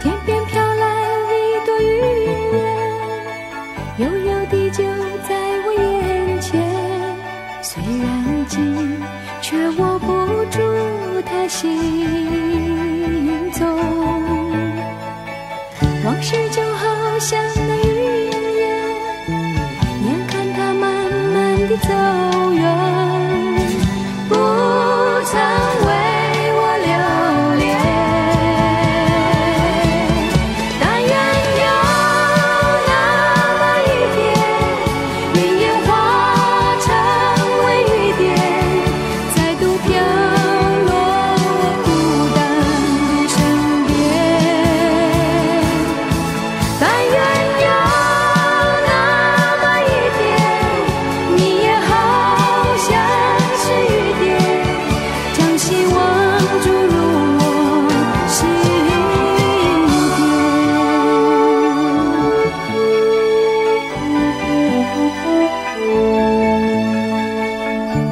天边飘来一朵云烟，悠悠地就在我眼前。虽然近，却握不。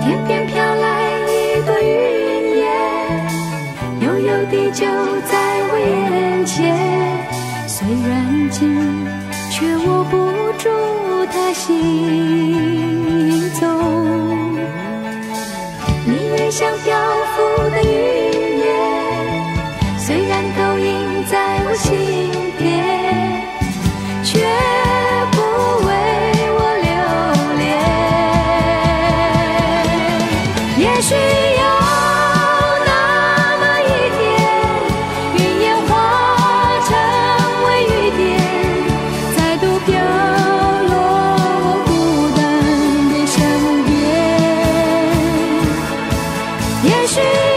天边飘来一朵云烟，悠悠地就在我眼前，虽然近，却握不住的心。续